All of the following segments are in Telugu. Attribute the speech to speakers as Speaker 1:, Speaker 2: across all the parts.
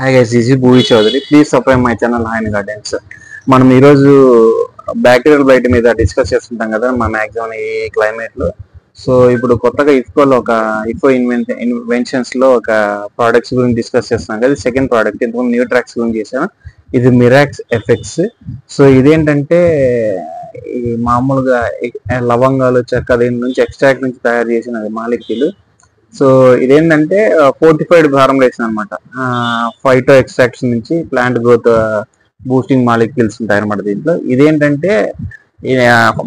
Speaker 1: Hi guys easy Bhuvi Chowdary please subscribe my channel హాయన్ gardens మనం ఈరోజు బ్యాక్టీరియల్ బయట మీద డిస్కస్ చేస్తుంటాం కదా మా మ్యాక్సిమం ఈ క్లైమేట్లో సో ఇప్పుడు కొత్తగా ఇఫ్కోలో ఒక ఇఫ్కో ఇన్వెన్ ఇన్వెన్షన్స్లో ఒక ప్రోడక్ట్స్ గురించి డిస్కస్ చేస్తున్నాం కదా. సెకండ్ ప్రోడక్ట్ ఇంతకుముందు న్యూ ట్రాక్స్ గురించి చేశాను. ఇది మిరాక్స్ ఎఫెక్ట్స్ సో ఇదేంటంటే ఈ మామూలుగా లవంగాలు చెక్క దీని నుంచి ఎక్స్ట్రాక్ట్ నుంచి తయారు చేసిన మాలిక్యూలు. సో ఇదేంటంటే ఫోర్టిఫైడ్ ఫార్ములేషన్ అనమాట ఫైటో ఎక్స్ట్రాక్షన్ నుంచి ప్లాంట్ గ్రోత్ బూస్టింగ్ మాలిక్యూల్స్ ఉంటాయి అనమాట దీంట్లో. ఇదేంటంటే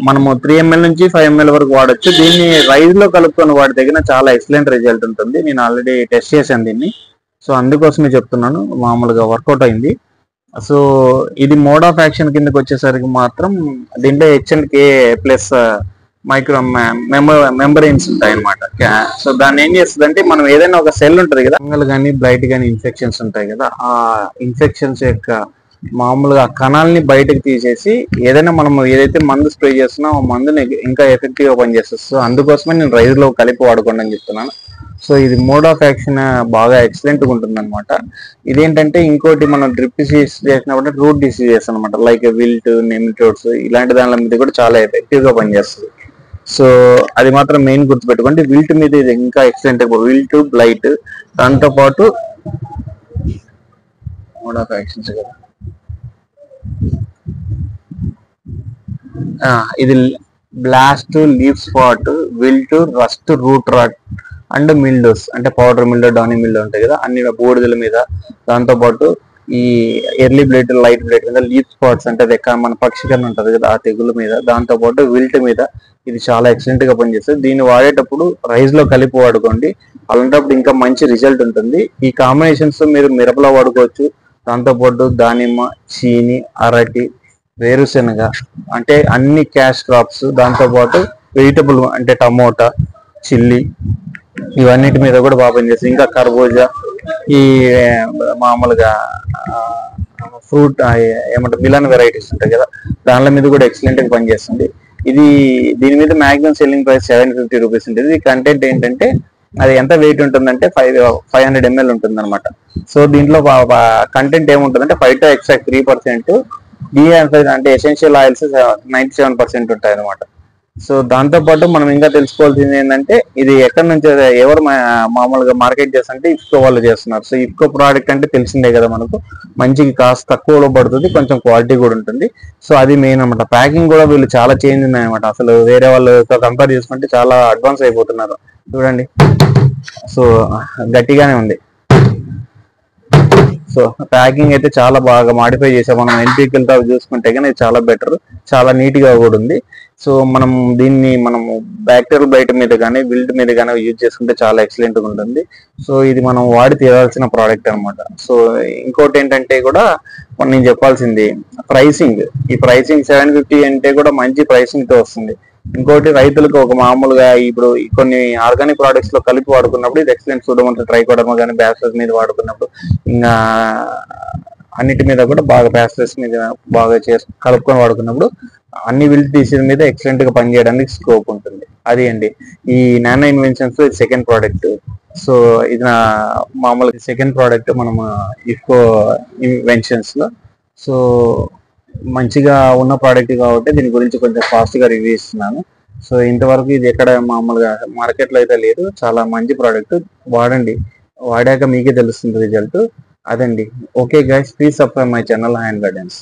Speaker 1: మనము త్రీ ఎంఎల్ నుంచి ఫైవ్ ఎంఎల్ వరకు వాడొచ్చు. దీన్ని రైస్లో కలుపుకొని వాడి దగ్గర చాలా ఎక్సలెంట్ రిజల్ట్ ఉంటుంది. నేను ఆల్రెడీ టెస్ట్ చేశాను దీన్ని. సో అందుకోసమే చెప్తున్నాను. మామూలుగా వర్కౌట్ అయింది. సో ఇది మోడ్ ఆఫ్ యాక్షన్ కిందకి వచ్చేసరికి మాత్రం దీంట్లో H and K plus micro membranes ఉంటాయి అనమాట సో దాన్ని ఏం చేస్తుంది అంటే మనం ఏదైనా ఒక సెల్ ఉంటుంది కదా ఫంగల్ కానీ బ్లైట్ కానీ ఇన్ఫెక్షన్స్ ఉంటాయి కదా ఆ ఇన్ఫెక్షన్స్ యొక్క మామూలుగా కణాలని బయటకు తీసేసి ఏదైనా మనం ఏదైతే మందు స్ప్రే చేస్తున్నామో ఆ మందుని ఇంకా ఎఫెక్టివ్గా పనిచేస్తుంది. సో అందుకోసమే నేను రైస్లో కలిపి వాడుకోండి అని చెప్తున్నాను. సో ఇది మోడ్ ఆఫ్ యాక్షన్ బాగా ఎక్సలెంట్గా ఉంటుంది అనమాట ఇదేంటంటే ఇంకోటి మనం డ్రిప్ డిసీజ్ చేసినప్పుడు రూట్ డిసీజెస్ అనమాట లైక్ విల్ట్ నెమిటోడ్స్ ఇలాంటి దాని మీద కూడా చాలా ఎఫెక్టివ్గా పనిచేస్తుంది. సో అది మాత్రం మెయిన్ గుర్తుపెట్టుకోండి. విల్ట్ మీద ఇది ఇంకా ఎక్సలెంట్ విల్ట్ బ్లైట్ దాంతో పాటు మోడ్ ఆఫ్ యాక్షన్స్ కదా ఇది blast leaf spot wilt rust root rot and mildews అంటే పౌడర్ మిల్డో డానీ మిల్డో ఉంటాయి కదా. అన్ని బూడిదల మీద దాంతో పాటు ఈ ఎర్లీ బ్లేడ్ లైట్ బ్లేడ్ మీద లీవ్ స్పాట్స్ అంటే అది ఎక్క- మన పక్షికరణ ఉంటుంది కదా ఆ తెగుల మీద. దాంతో పాటు విల్ట్ మీద ఇది చాలా ఎక్సలెంట్గా పనిచేస్తుంది. దీన్ని వాడేటప్పుడు రైస్లో కలిపి వాడుకోండి. అలాంటప్పుడు ఇంకా మంచి రిజల్ట్ ఉంటుంది. ఈ కాంబినేషన్స్ మీరు మిరపలో వాడుకోవచ్చు. దాంతో పాటు దానిమ్మ చీని అరటి వేరుశెనగ అంటే అన్ని క్యాష్ క్రాప్స్ దాంతో పాటు వెజిటబుల్ అంటే టమోటా చిల్లీ ఇవన్నిటి మీద కూడా బాగా పనిచేస్తుంది. ఇంకా కర్బూజా ఈ మామూలుగా ఫ్రూట్ ఏమంటారు మిలన్ వెరైటీస్ ఉంటాయి కదా దానిల మీద కూడా ఎక్సలెంట్గా పనిచేస్తుంది. ఇది దీని మీద maximum selling price seven fifty rupees ఉంటుంది. కంటెంట్ ఏంటంటే అది ఎంత వెయిట్ ఉంటుందంటే ఫైవ్ ఫైవ్ హండ్రెడ్ ఎంఎల్ ఉంటుంది అనమాట సో దీంట్లో కంటెంట్ ఏముంటుందంటే five to extra three percent డిఎన్ఫైడ్ అంటే essential oils ninety seven percent ఉంటాయి అనమాట సో దాంతో పాటు మనం ఇంకా తెలుసుకోవాల్సింది ఏంటంటే ఇది ఎక్కడి నుంచి ఎవరు మామూలుగా మార్కెట్ చేస్తుంటే ఇఫ్కో వాళ్ళు చేస్తున్నారు. సో ఇఫ్కో ప్రోడక్ట్ అంటే తెలిసిందే కదా మనకు. మంచిగా కాస్ట్ తక్కువలో పడుతుంది కొంచెం క్వాలిటీ కూడా ఉంటుంది. సో అది మెయిన్ అనమాట ప్యాకింగ్ కూడా వీళ్ళు చాలా చేంజ్ ఉన్నాయి అనమాట అసలు వేరే వాళ్ళతో కంపేర్ చేసుకుంటే చాలా అడ్వాన్స్ అయిపోతున్నారు. చూడండి. సో గట్టిగానే ఉంది. సో ప్యాకింగ్ అయితే చాలా బాగా మాడిఫై చేసాం. మనం ఎన్పికల్తో చూసుకుంటే కానీ చాలా బెటర్ చాలా నీట్గా కూడా ఉంది. సో మనం దీన్ని మనము బ్యాక్టీరియల్ బయట మీద కానీ విల్డ్ మీద కానీ యూజ్ చేసుకుంటే చాలా ఎక్సలెంట్గా ఉంటుంది. సో ఇది మనం వాడి తీరాల్సిన ప్రోడక్ట్ అన్నమాట. సో ఇంకోటి ఏంటంటే కూడా నేను చెప్పాల్సింది ప్రైసింగ్ ఈ ప్రైసింగ్ సెవెన్ ఫిఫ్టీ అంటే కూడా మంచి ప్రైసింగ్తో వస్తుంది. ఇంకోటి రైతులకు ఒక మామూలుగా ఇప్పుడు కొన్ని ఆర్గానిక్ ప్రోడక్ట్స్లో కలిపి వాడుకున్నప్పుడు ఇది ఎక్సలెంట్ ట్రై ట్రైకోడర్మా కానీ బ్యాసెస్ మీద వాడుకున్నప్పుడు ఇంకా అన్నిటి మీద కూడా బాగా బ్యాసెస్ మీద బాగా చేసి కలుపుకొని వాడుకున్నప్పుడు అన్ని విల్ తీసిన మీద ఎక్సలెంట్గా పనిచేయడానికి స్కోప్ ఉంటుంది. అది అండి. ఈ nano inventions second product so ఇది నా మామూలుగా సెకండ్ ప్రోడక్ట్ మనం ఇఫ్కో ఇన్వెన్షన్స్లో. సో మంచిగా ఉన్న ప్రోడక్ట్ కాబట్టి దీని గురించి కొంచెం ఫాస్ట్గా రివ్యూ ఇస్తున్నాను. సో ఇంతవరకు ఇది ఎక్కడ మామూలుగా మార్కెట్లో అయితే లేదు. చాలా మంచి ప్రోడక్ట్ వాడండి. వాడాక మీకే తెలుస్తుంది రిజల్ట్ అదండి. Okay guys please subscribe my channel hand gardens